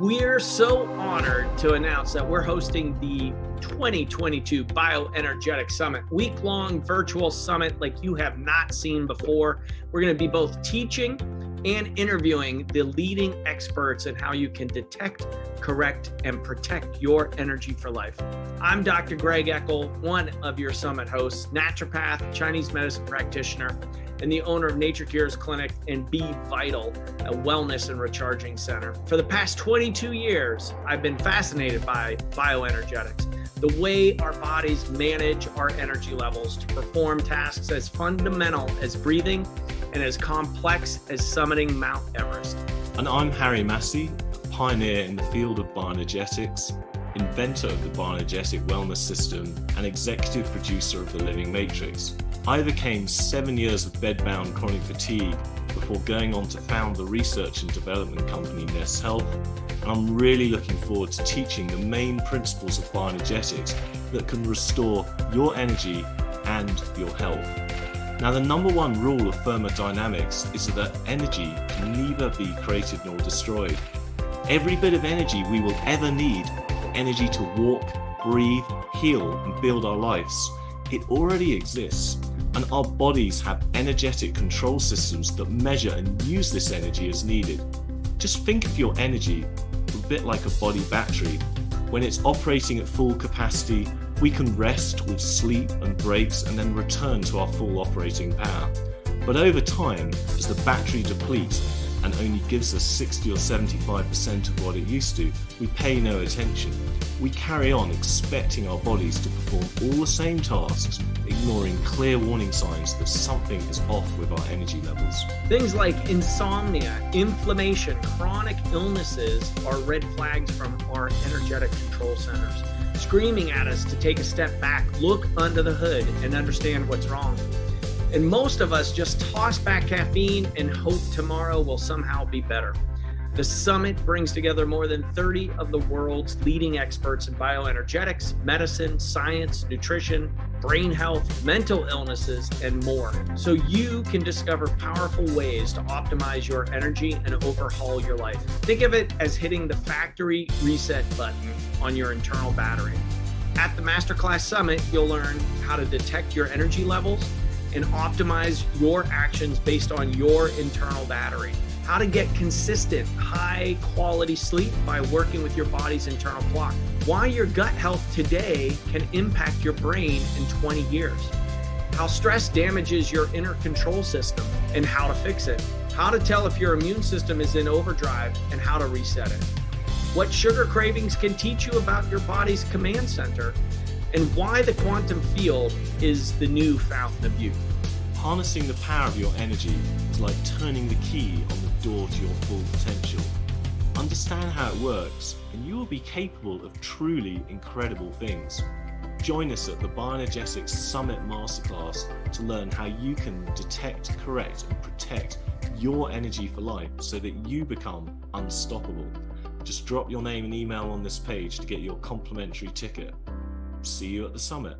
We're so honored to announce that we're hosting the 2022 Bioenergetic Summit, week long virtual summit like you have not seen before. We're going to be both teaching and interviewing the leading experts in how you can detect, correct, and protect your energy for life. I'm Dr. Greg Eckel, one of your summit hosts, naturopath, Chinese medicine practitioner, and the owner of Nature Cures Clinic and Be Vital, a wellness and recharging center. For the past 22 years, I've been fascinated by bioenergetics the way our bodies manage our energy levels to perform tasks as fundamental as breathing and as complex as summiting Mount Everest. And I'm Harry Massey, a pioneer in the field of bioenergetics, inventor of the bioenergetic wellness system, and executive producer of the Living Matrix. I overcame seven years of bedbound chronic fatigue before going on to found the research and development company NES Health and I'm really looking forward to teaching the main principles of bioenergetics that can restore your energy and your health. Now, the number one rule of thermodynamics is that energy can neither be created nor destroyed. Every bit of energy we will ever need, energy to walk, breathe, heal, and build our lives, it already exists. And our bodies have energetic control systems that measure and use this energy as needed. Just think of your energy a bit like a body battery. When it's operating at full capacity, we can rest with sleep and breaks and then return to our full operating power. But over time, as the battery depletes and only gives us 60 or 75% of what it used to, we pay no attention. We carry on expecting our bodies to perform all the same tasks, ignoring clear warning signs that something is off with our energy levels. Things like insomnia, inflammation, chronic illnesses are red flags from our energetic control centers, screaming at us to take a step back, look under the hood, and understand what's wrong. And most of us just toss back caffeine and hope tomorrow will somehow be better. The summit brings together more than 30 of the world's leading experts in bioenergetics, medicine, science, nutrition, brain health, mental illnesses, and more. So you can discover powerful ways to optimize your energy and overhaul your life. Think of it as hitting the factory reset button on your internal battery. At the Masterclass Summit, you'll learn how to detect your energy levels and optimize your actions based on your internal battery. How to get consistent, high quality sleep by working with your body's internal clock. Why your gut health today can impact your brain in 20 years. How stress damages your inner control system and how to fix it. How to tell if your immune system is in overdrive and how to reset it. What sugar cravings can teach you about your body's command center and why the quantum field is the new fountain of youth. Harnessing the power of your energy is like turning the key on the door to your full potential. Understand how it works, and you will be capable of truly incredible things. Join us at the Bioenergetics Summit Masterclass to learn how you can detect, correct, and protect your energy for life so that you become unstoppable. Just drop your name and email on this page to get your complimentary ticket. See you at the summit.